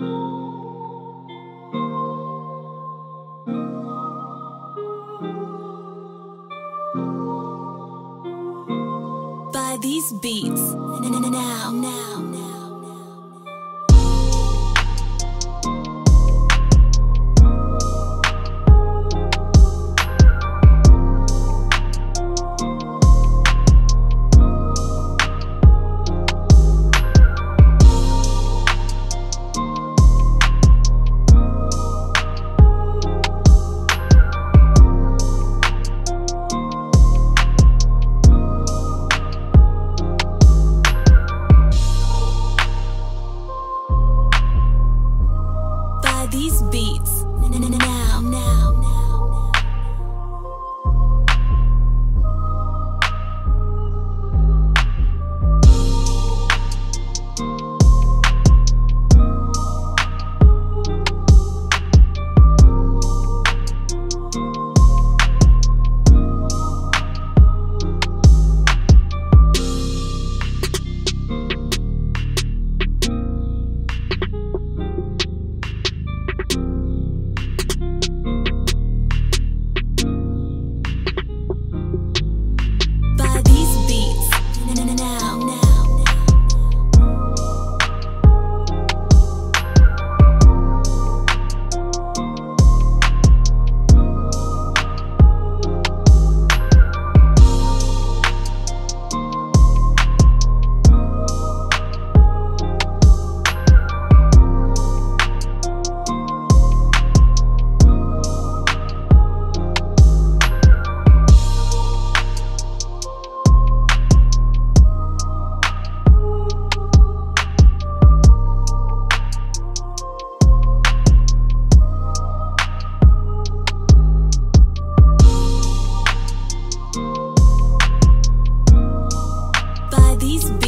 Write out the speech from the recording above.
By these beats. Now, now, these